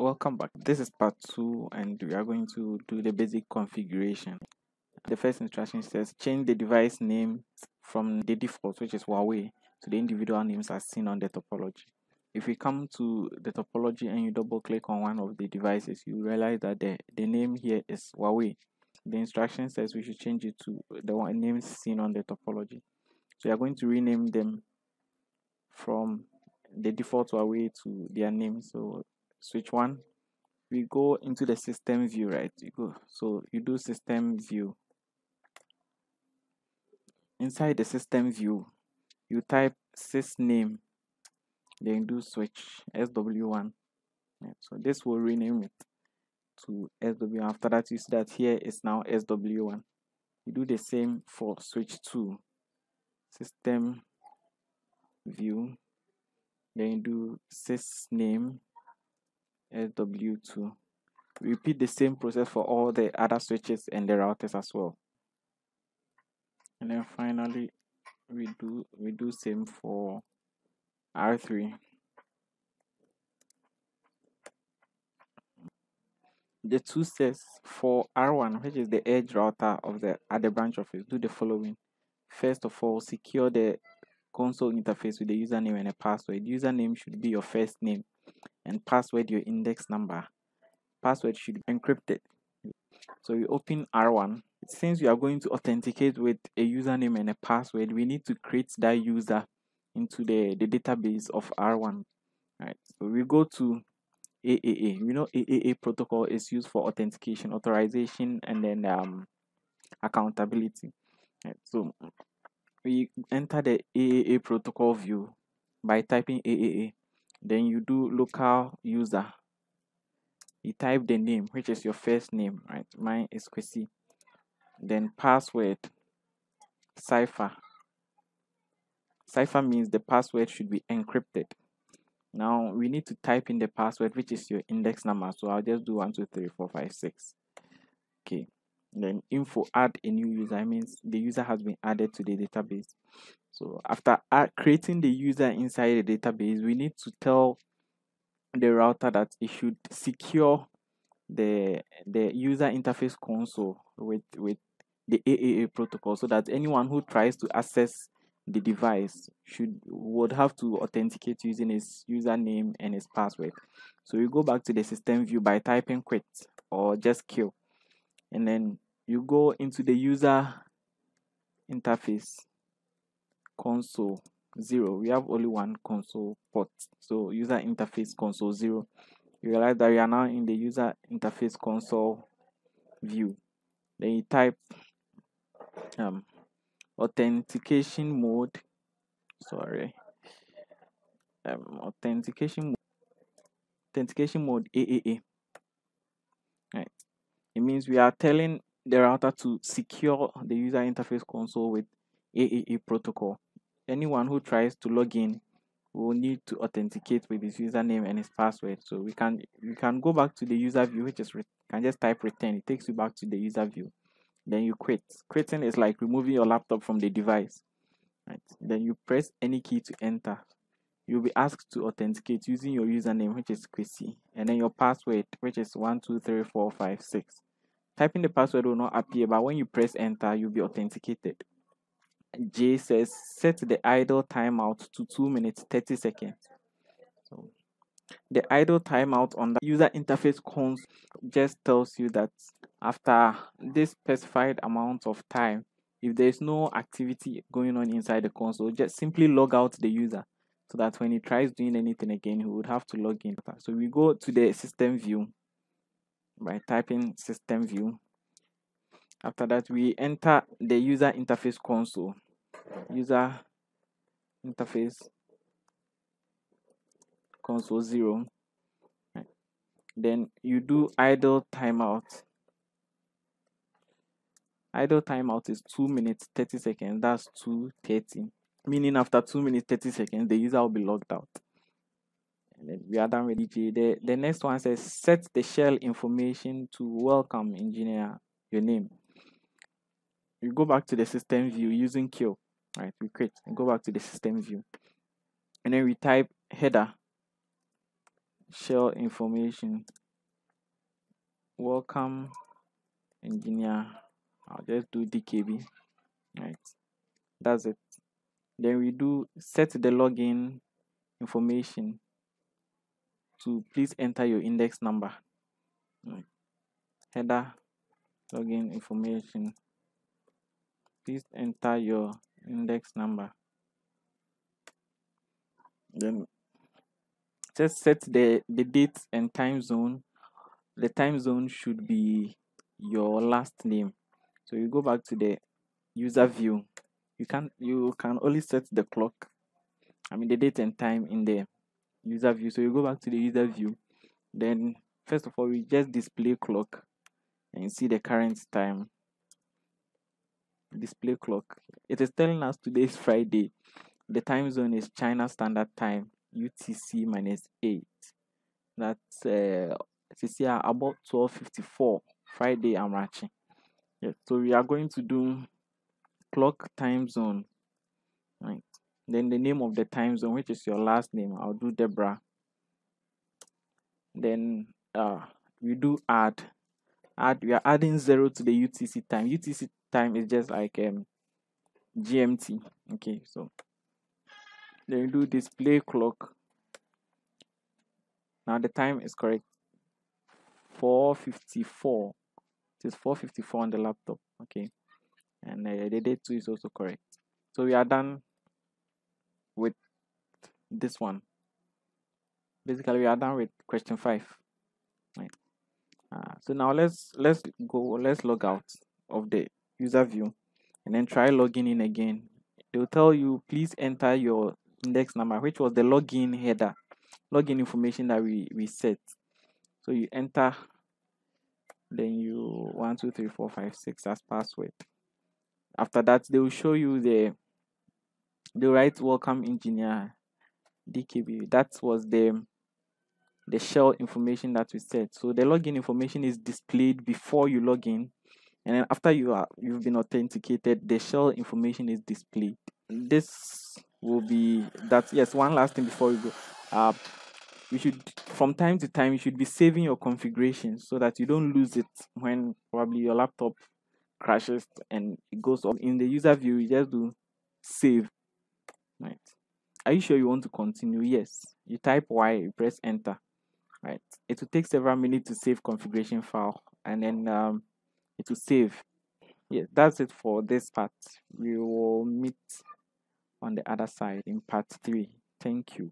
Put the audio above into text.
welcome back. This is part two and we are going to do the basic configuration. The first instruction says change the device name from the default which is huawei to the individual names as seen on the topology. If we come to the topology and you double click on one of the devices you realize that the the name here is huawei. The instruction says we should change it to the one names seen on the topology. So we are going to rename them from the default Huawei to their name. So switch one, we go into the system view, right? You go so you do system view. Inside the system view, you type sys name, then do switch SW1. Yeah, so this will rename it to SW. After that, you see that here is now SW1. You do the same for switch 2 system view then do sys name sw2 repeat the same process for all the other switches and the routers as well. And then finally we do we do same for r3 the two says for r1 which is the edge router of the other branch office do the following. First of all secure the console interface with the username and a password. Username should be your first name and password your index number. Password should be encrypted. So you open R1. Since we are going to authenticate with a username and a password, we need to create that user into the, the database of R1. Right. So we go to AAA. We know AAA protocol is used for authentication, authorization, and then um, accountability. Right. So we enter the AAA protocol view by typing AAA. Then you do local user. You type the name, which is your first name, right? Mine is Kwesi. Then password, cipher. Cipher means the password should be encrypted. Now we need to type in the password, which is your index number. So I'll just do one, two, three, four, five, six. Okay then info add a new user means the user has been added to the database so after creating the user inside the database we need to tell the router that it should secure the the user interface console with with the AAA protocol so that anyone who tries to access the device should would have to authenticate using his username and his password. So you go back to the system view by typing quit or just kill. And then you go into the user interface console zero. We have only one console port. So user interface console zero. You realize that we are now in the user interface console view. Then you type um, authentication mode. Sorry. Um, authentication authentication mode AAA right. It means we are telling the router to secure the user interface console with AAA protocol. Anyone who tries to log in will need to authenticate with his username and his password. So we can you can go back to the user view, which is can just type return. It takes you back to the user view. Then you quit. Quitting is like removing your laptop from the device. Right. Then you press any key to enter. You'll be asked to authenticate using your username, which is Kwesi, and then your password, which is one two three four five six. Typing the password will not appear, but when you press enter, you'll be authenticated. J says set the idle timeout to 2 minutes 30 seconds. So the idle timeout on the user interface console just tells you that after this specified amount of time, if there is no activity going on inside the console, just simply log out the user so that when he tries doing anything again, he would have to log in. So we go to the system view by typing system view. After that, we enter the user interface console. User interface console zero. Then you do idle timeout. Idle timeout is 2 minutes 30 seconds. That's 230. Meaning after 2 minutes 30 seconds, the user will be logged out and then we are done with DJ. The, the next one says set the shell information to welcome engineer your name. You go back to the system view using kill. Right, we create and go back to the system view. And then we type header. shell information welcome engineer i'll just do dkb right that's it then we do set the login information to please enter your index number right. header login information please enter your index number. Then just set the the date and time zone. The time zone should be your last name. So you go back to the user view. You can you can only set the clock. I mean the date and time in the user view. So you go back to the user view. Then first of all we just display clock and see the current time display clock. It is telling us today is friday. The time zone is china standard time utc minus 8 that's uh it's here about 1254 friday i'm watching. Yeah so we are going to do clock time zone right? Then the name of the time zone which is your last name i'll do deborah. Then uh we do add. Add we are adding zero to the utc time. Utc time is just like um gmt okay? So then we do display clock. Now the time is correct. 454 it is 454 on the laptop okay? And uh, the date too is also correct. So we are done with this one. Basically we are done with question five. Right. Uh, so now let's let's go let's log out of the user view and then try logging in again. Will tell you please enter your index number which was the login header login information that we we set. So you enter then you one two three four five six as password. After that they will show you the the right welcome engineer dkb that was the the shell information that we set. So the login information is displayed before you log in and then after you are you've been authenticated the shell information is displayed. This will be that yes one last thing before we go. Uh you should from time to time you should be saving your configuration so that you don't lose it when probably your laptop crashes and it goes up in the user view you just do save right? Are you sure you want to continue? Yes. You type y you press enter right? It will take several minutes to save configuration file. And then um, it will save. Yeah that's it for this part. We will meet on the other side in part three. Thank you